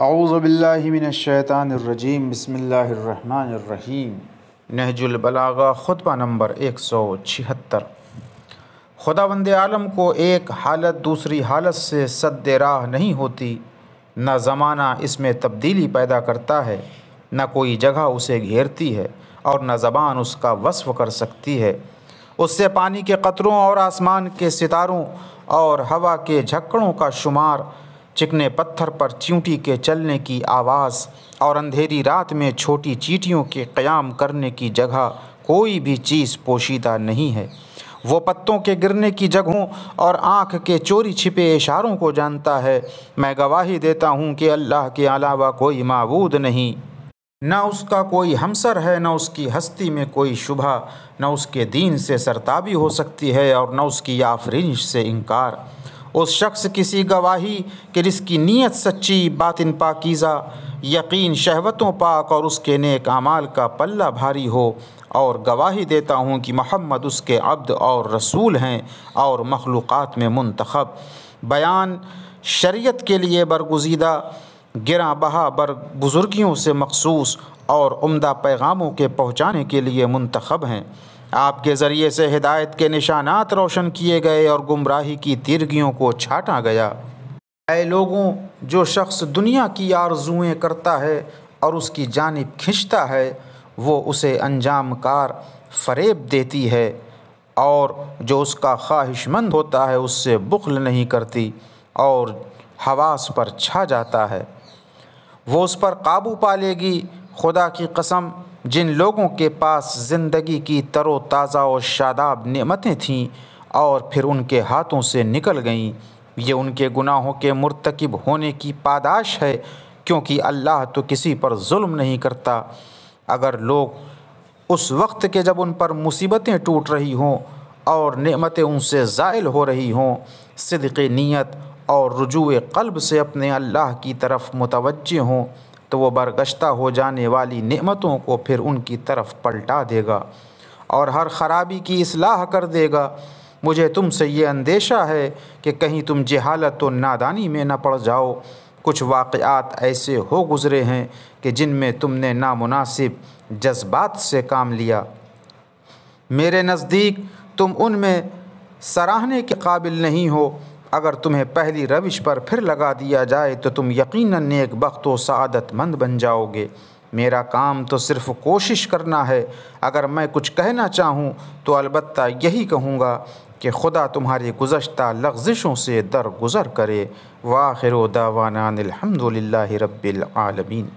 अऊज़बिल्लिमिनशैतानरजीम बसमीम नहजुलबलागा ख़ुतबा नंबर एक सौ छिहत्तर. खुदावंद आलम को एक हालत दूसरी हालत से सद राह नहीं होती। न ज़माना इसमें तब्दीली पैदा करता है, न कोई जगह उसे घेरती है, और न ज़बान उसका वस्फ़ कर सकती है। उससे पानी के कतरों और आसमान के सितारों और हवा के झक्कड़ों का शुमार चिकने पत्थर पर चींटी के चलने की आवाज़ और अंधेरी रात में छोटी चीटियों के क़याम करने की जगह कोई भी चीज़ पोशीदा नहीं है। वो पत्तों के गिरने की जगहों और आँख के चोरी छिपे इशारों को जानता है। मैं गवाही देता हूँ कि अल्लाह के अलावा कोई मबूद नहीं। न उसका कोई हमसर है, न उसकी हस्ती में कोई शुभा, न उसके दीन से सरताबी हो सकती है और न उसकी आफरीश से इनकार। उस शख्स किसी गवाही कि जिसकी नीयत सच्ची बातिन पाकिज़ा यकीन शहवतों पाक और उसके नेक अमाल का पल्ला भारी हो, और गवाही देता हूँ कि मोहम्मद उसके अब्द और रसूल हैं और मखलूक़ात में मंतखब। बयान, शरीयत के लिए बरगुजीदा गिरा बहा बर, बुज़ुर्गियों से मखसूस और उम्दा पैगामों के पहुँचाने के लिए मंतखब हैं। आपके ज़रिए से हिदायत के निशानात रोशन किए गए और गुमराही की तिरगियों को छाटा गया। ऐ लोगों, जो शख्स दुनिया की आरजुएँ करता है और उसकी जानब खिंचता है, वो उसे अंजाम कार फरेब देती है और जो उसका ख्वाहिशमंद होता है, उससे बुखल नहीं करती और हवास पर छा जाता है। वो उस पर काबू पा लेगी, खुदा की कसम जिन लोगों के पास ज़िंदगी की तरो ताज़ा और शादाब नेमतें थीं और फिर उनके हाथों से निकल गईं, ये उनके गुनाहों के मरतकब होने की पादाश है, क्योंकि अल्लाह तो किसी पर जुल्म नहीं करता। अगर लोग उस वक्त के जब उन पर मुसीबतें टूट रही हों और नेमतें उनसे ज़ायल हो रही हों सिद्क़ नीयत और रजू क़ल्ब से अपने अल्लाह की तरफ़ मुतवजह हों तो वो बरगश्ता हो जाने वाली नेमतों को फिर उनकी तरफ़ पलटा देगा और हर ख़राबी की असलाह कर देगा। मुझे तुमसे ये अंदेशा है कि कहीं तुम जहालत व नादानी में न पड़ जाओ। कुछ वाक़ात ऐसे हो गुज़रे हैं कि जिनमें तुमने नामुनासिब जज्बात से काम लिया। मेरे नज़दीक तुम उनमें सराहने के काबिल नहीं हो। अगर तुम्हें पहली रविश पर फिर लगा दिया जाए तो तुम यकीनन नेक बख्त व सआदतमंद बन जाओगे। मेरा काम तो सिर्फ़ कोशिश करना है। अगर मैं कुछ कहना चाहूँ तो अलबत् यही कहूँगा कि खुदा तुम्हारी गुज्त लफ्ज़िशों से दरगुज़र करे। वाखिर दावाना अलहमदिल्ला रब्बिल आलमीन।